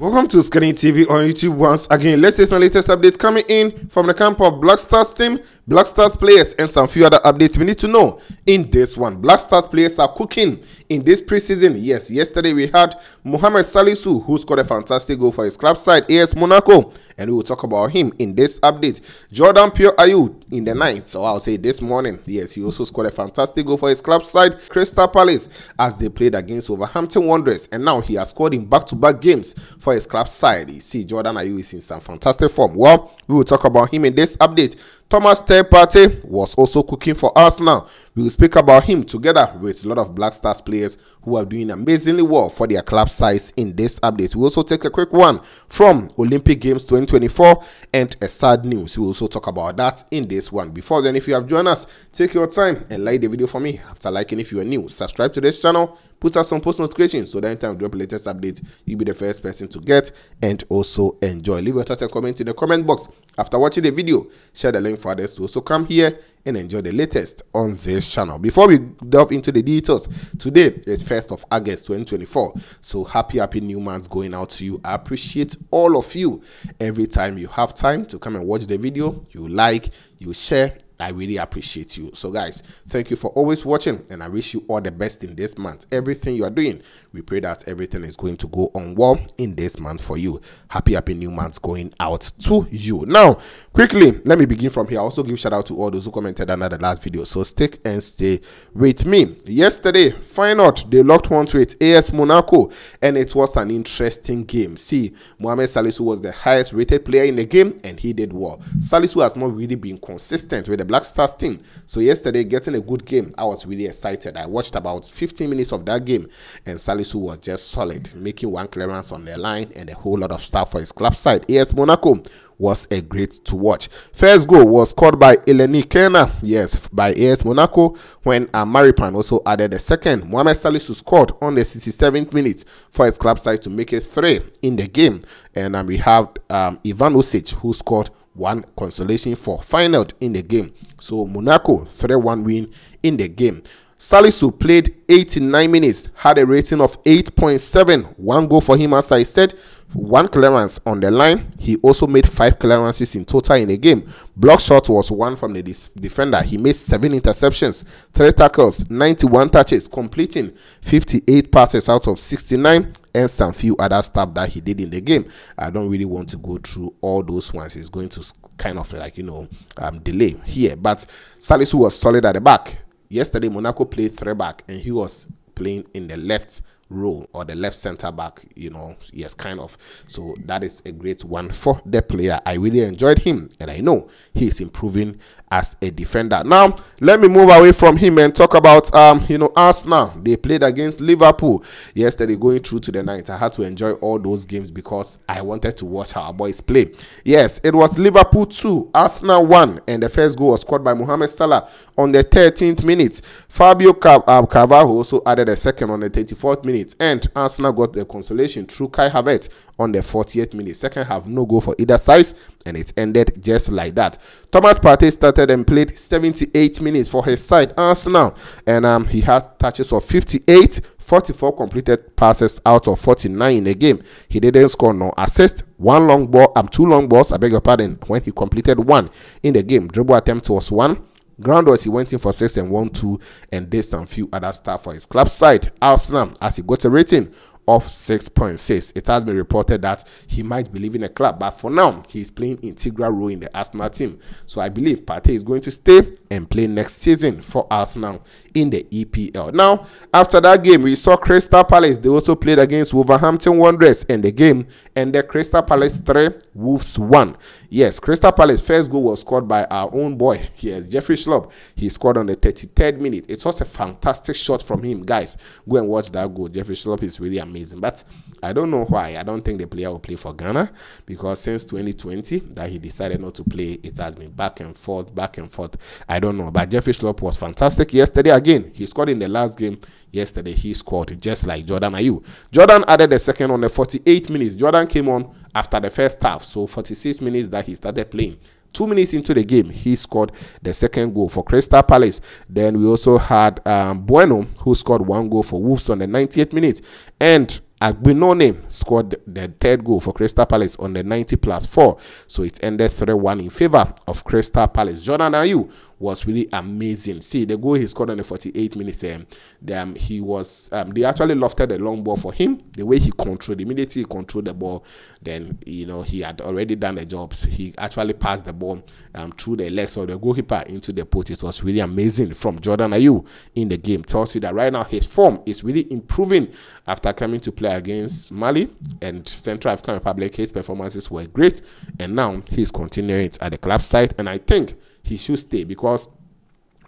Welcome to Scanning TV on YouTube once again. Let's take some latest updates coming in from the camp of Black Stars team, Black Stars players, and some few other updates we need to know in this one. Black Stars players are cooking in this preseason. Yes, yesterday we had Mohamed Salisu who scored a fantastic goal for his club side, AS Monaco, and we will talk about him in this update. Jordan Pure Ayew in the ninth, so I'll say this morning. Yes, he also scored a fantastic goal for his club side, Crystal Palace, as they played against Wolverhampton Wanderers, and now he has scored in back-to-back games for his club side. You see, Jordan Ayew is in some fantastic form. Well, we will talk about him in this update. Thomas Partey was also cooking for us now. We will speak about him together with a lot of Black Stars players who are doing amazingly well for their club size in this update. We also take a quick one from Olympic Games 2024 and a sad news. We will also talk about that in this one. Before then, if you have joined us, take your time and like the video for me. After liking, if you are new, subscribe to this channel put us on post notifications so that anytime we drop a latest update, you'll be the first person to get and also enjoy. Leave your thoughts and comment in the comment box. After watching the video, share the link for others to also come here and enjoy the latest on this channel. Before we delve into the details, today is 1st of August 2024. So happy, happy new month going out to you. I appreciate all of you. Every time you have time to come and watch the video, you like, you share, I really appreciate you. So, guys, thank you for always watching, and I wish you all the best in this month. Everything you are doing, we pray that everything is going to go on well in this month for you. Happy, happy new month going out to you. Now, quickly, let me begin from here. I also give shout out to all those who commented under the last video. So, stick and stay with me. Yesterday, Feyenoord they locked one to it, AS Monaco, and it was an interesting game. See, Mohamed Salisu was the highest rated player in the game, and he did well. Salisu has not really been consistent with the Black Stars team. So yesterday, getting a good game, I was really excited. I watched about 15 minutes of that game, and Salisu was just solid, making one clearance on the line and a whole lot of stuff for his club side. AS Monaco was a great to watch. First goal was scored by Eleni Kena, yes, by AS Monaco, when Maripan also added a second. Mohamed Salisu scored on the 67th minute for his club side to make it three in the game. And um, we have um, Ivan Osic who scored one consolation for Feyenoord in the game. So Monaco 3-1 win in the game. Salisu played 89 minutes, had a rating of 8.7, one goal for him as I said, one clearance on the line. He also made five clearances in total in the game. Block shot was one from the defender. He made seven interceptions, three tackles, 91 touches, completing 58 passes out of 69 and some few other stuff that he did in the game. I don't really want to go through all those ones. It's going to kind of like, you know, um, delay here. But Salisu was solid at the back. Yesterday, Monaco played three back and he was playing in the left role or the left center back, you know, yes, kind of. So that is a great one for the player. I really enjoyed him and I know he is improving as a defender. Now, let me move away from him and talk about, um, you know, Arsenal. They played against Liverpool yesterday, going through to the night. I had to enjoy all those games because I wanted to watch our boys play. Yes, it was Liverpool 2, Arsenal 1, and the first goal was scored by Mohamed Salah on the 13th minute. Fabio uh, Carvalho also added a second on the 34th minute, and Arsenal got the consolation through Kai Havertz on the 48th minute. Second half, no goal for either side, and it ended just like that. Thomas Partey started and played 78 minutes for his side, Arsenal, and um, he had touches of 58, 44 completed passes out of 49 in the game. He didn't score no assist, one long ball, um, two long balls, I beg your pardon, when he completed one in the game. Dribble attempt was one. Ground was he went in for six and one two and did some few other stuff for his club side. Arsenal, as he got a rating of 6.6. It has been reported that he might be leaving the club, but for now, he's playing integral role in the Arsenal team. So I believe Partey is going to stay and play next season for Arsenal in the EPL. Now, after that game, we saw Crystal Palace. They also played against Wolverhampton Wanderers in the game, and the Crystal Palace 3, Wolves one. Yes, Crystal Palace first goal was scored by our own boy. Yes, Jeffrey Schlupp. He scored on the 33rd minute. It was a fantastic shot from him, guys. Go and watch that goal. Jeffrey Schlupp is really amazing. But I don't know why. I don't think the player will play for Ghana because since 2020 that he decided not to play, it has been back and forth, back and forth. I don't know. But Jeffrey Schlupp was fantastic yesterday again. He scored in the last game. Yesterday he scored just like Jordan Ayew. Jordan added the second on the 48 minutes. Jordan came on after the first half, so 46 minutes that he started playing. Two minutes into the game, he scored the second goal for Crystal Palace. Then we also had um, Bueno, who scored one goal for Wolves on the 98th minute. And Agbinone scored the third goal for Crystal Palace on the 90 plus 4. So it ended 3 1 in favor of Crystal Palace. Jordan Ayew was really amazing. See, the goal he scored on the 48 minutes, um, um, he was, um, they actually lofted a long ball for him. The way he controlled, immediately he controlled the ball, then, you know, he had already done the job. He actually passed the ball um, through the legs of the goalkeeper into the post. It was really amazing from Jordan Ayew in the game. Tells you that right now his form is really improving after coming to play against Mali and Central African Republic. His performances were great, and now he's continuing it at the club side. And I think he should stay because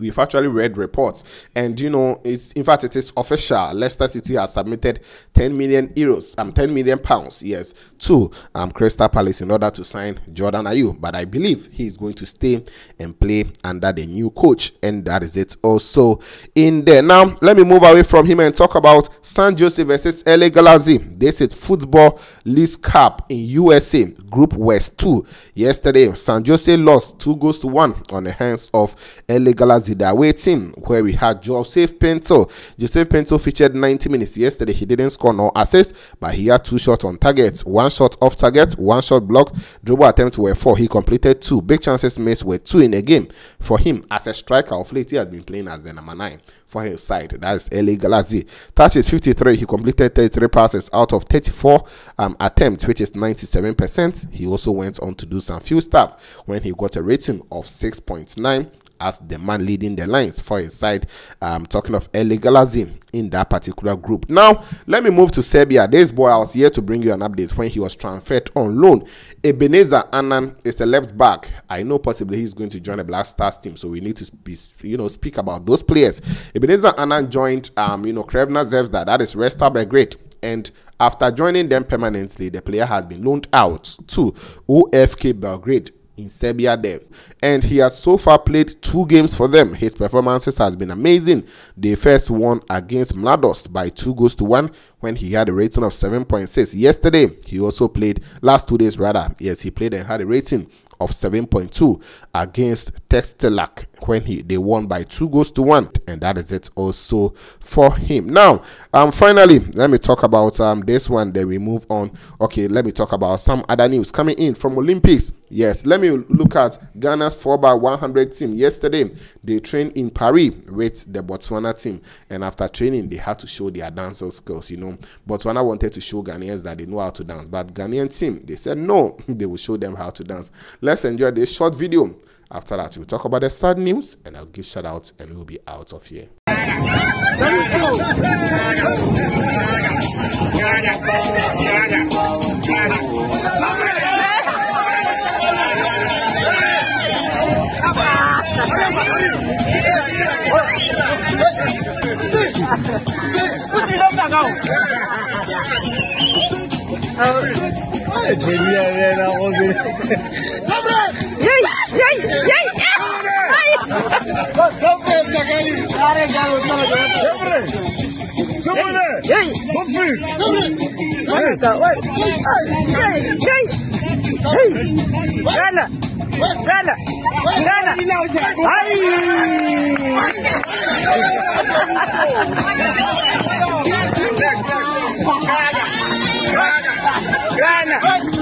we've actually read reports. And you know it's in fact it is official. Leicester city has submitted 10 million euros um 10 million pounds yes to um crystal palace in order to sign jordan ayew. But i believe he is going to stay and play under the new coach and that is it also in there. Now let me move away from him and talk about san jose versus la galaxy. This is football league cup in usa group west 2 yesterday san jose lost two goals to one on the hands of la galaxy the away team where we had Joseph Pinto. Joseph Pinto featured 90 minutes yesterday. He didn't score no assist, but he had two shots on target, one shot off target, one shot block. Dribble attempts were four. He completed two. Big chances missed were two in a game. For him, as a striker of late, he has been playing as the number nine for his side. That's LA Galaxy. Touches 53. He completed 33 passes out of 34 um, attempts, which is 97%. He also went on to do some few stuff when he got a rating of 6.9 as the man leading the lines for his side. Um, talking of LA Galaxy in that particular group. Now, let me move to Serbia. This boy, I was here to bring you an update when he was transferred on loan. Ebenezer Annan is a left back. I know possibly he's going to join the Black Stars team, so we need to be, you know, speak about those players. Ebenezer Annan joined, um, you know, Crvena Zvezda, that is Red Belgrade and after joining them permanently, the player has been loaned out to OFK Belgrade in Serbia there. And he has so far played two games for them. His performances has been amazing. They first won against Mladost by two goals to one when he had a rating of 7.6. Yesterday, he also played, last two days rather, yes, he played and had a rating of 7.2 against Tekstilac when he they won by two goals to one. And that is it also for him. Now um finally let me talk about um this one. Then we move on. Okay let me talk about some other news coming in from olympics. Yes let me look at ghana's 4 by 100 team. Yesterday they trained in paris with the botswana team. And after training they had to show their dancing skills you know. Botswana wanted to show ghanaians that they know how to dance. But ghanaian team they said no they will show them how to dance. Let's enjoy this short video after that, we'll talk about the sad news and I'll give shout out and we'll be out of here. Grana! Aí! Grana!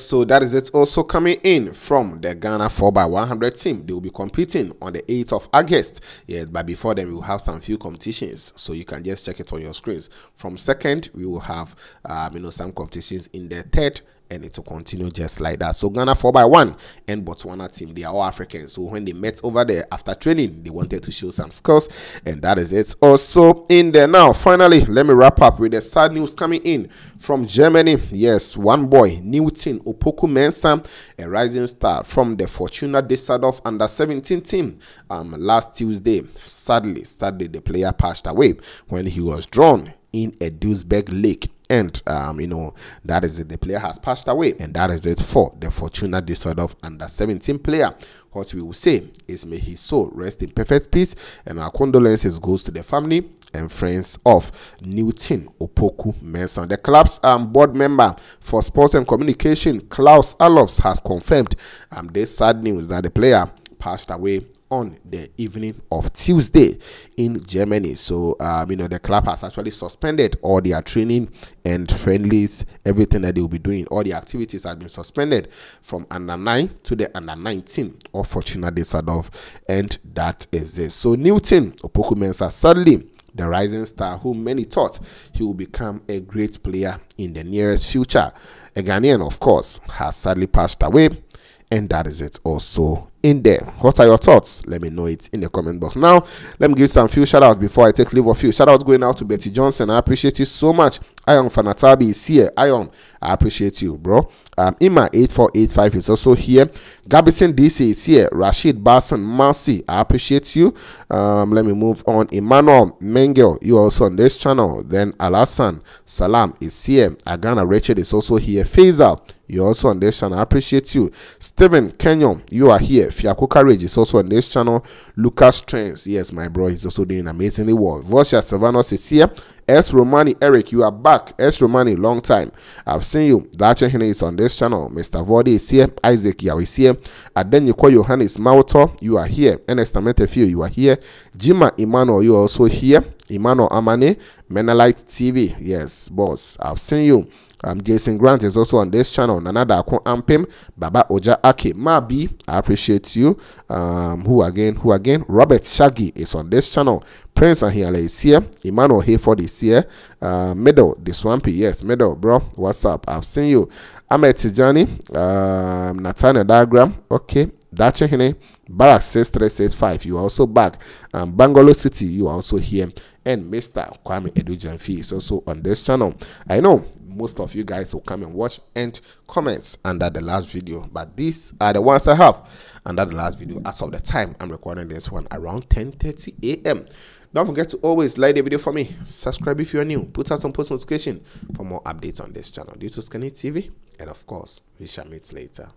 So that is it also coming in from the Ghana 4x100 team. They will be competing on the 8th of August. Yes, but before then we will have some few competitions. So you can just check it on your screens. From second, we will have um, you know some competitions in the third and it will continue just like that. So Ghana 4 by 1 and Botswana team, they are all Africans. So when they met over there after training, they wanted to show some skills, and that is it. Also in there now, finally, let me wrap up with the sad news coming in from Germany. Yes, one boy, Newton Opoku Mensah, a rising star from the Fortuna Düsseldorf under 17 team. Um, last Tuesday, sadly, sadly, the player passed away when he was drawn in a Duisburg lake and um, you know that is it. The player has passed away, and that is it for the Fortuna Düsseldorf under 17 player. What we will say is, may his soul rest in perfect peace, and our condolences goes to the family and friends of Newton Opoku Mensah. The club's um, board member for sports and communication, Klaus Allofs, has confirmed um, this sad news that the player passed away on the evening of Tuesday in Germany. So, um, you know, the club has actually suspended all their training and friendlies, everything that they will be doing. All the activities have been suspended from under 9 to the under 19 of Fortuna Düsseldorf. And that is it. So, Newton Opoku Mensah suddenly the rising star who many thought he will become a great player in the nearest future. A Ghanaian, of course, has sadly passed away, and that is it also in there. What are your thoughts? Let me know it in the comment box. Now, let me give some few shout outs before I take leave of you. Shout out going out to Betty Johnson. I appreciate you so much. Ion Fanatabi is here. Ion, I appreciate you, bro. Um, Ima8485 is also here. Gabison DC is here. Rashid Basan Marcy, I appreciate you. Um, let me move on. Emmanuel Mengel, you also on this channel. Then Alasan Salam is here. Agana Richard is also here. Faisal, you're also on this channel. I appreciate you. Stephen Kenyon, you are here. Fiako Courage is also on this channel. Lucas Trends, yes, my bro, he's also doing amazingly well. Vosha Savanos is here. S. Romani, Eric, you are back. S. Romani, long time. I've seen you. Dacha Hene is on this channel. Mr. Vodi is here. Isaac Yao is here. Adenyiko Johannes Mauto, you are here. Ernest Ametefio, you are here. Jima Emmanuel, you are also here. Emmanuel Amane, Menalite TV, yes, boss. I've seen you. Um, Jason Grant is also on this channel. Nanada Akon Ampim, Baba Oja Ake Mabi, I appreciate you. Um, who again? Who again? Robert Shaggy is on this channel. Prince Ahiale is here. Emmanuel Hayford is here. Uh, Middle, the Swampy, yes, Middle, bro. What's up? I've seen you. Ahmed Tijani, um, Nathaniel Diagram, okay. Dacha Hine, Barak 6365, you are also back. Um, Bangalore City, you are also here. And Mr. Kwame Edujanfi is also on this channel. I know most of you guys will come and watch and comments under the last video but these are the ones i have under the last video as of the time i'm recording this one around 10 30 a.m don't forget to always like the video for me subscribe if you're new put out some post notification for more updates on this channel due to Osikani tv and of course we shall meet later